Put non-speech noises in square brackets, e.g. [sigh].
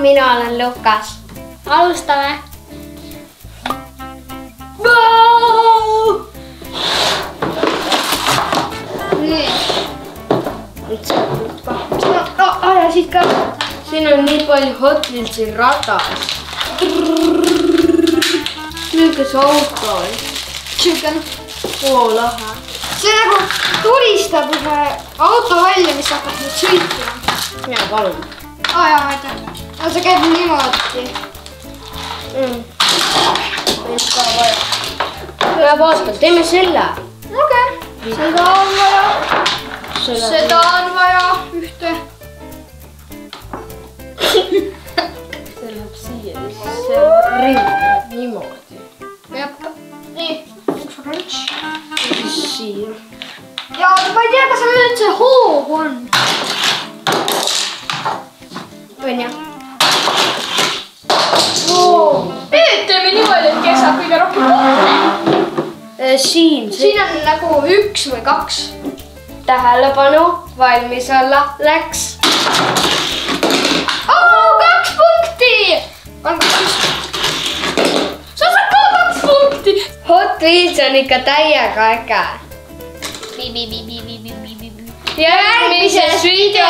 mina olen Lukas. alustame. nii, ja siit ka. siin on nii palju Hot Wheelsi radas. niisugune see auto on. siukene. oo lahe. see nagu tulistab ühe auto välja, mis hakkab nüüd sõitma. ja palun aa jaa, aitäh. no see käib niimoodi. mm.. ja vaata, teeme selle. okei okay., seda on vaja, seda on vaja ühte. [laughs] see läheb siia, see ringi niimoodi. jah, nii, üks ja siis siia. ja ma ei tea, kas seal üldse hoogu on. onju. teeme niimoodi, et kes saab kõige rohkem punkte. Äh, siin, siin on nagu üks või kaks. tähelepanu, valmis olla, läks. kaks punkti. on kaks. Hot Wheels on ikka täiega äge. järgmises videos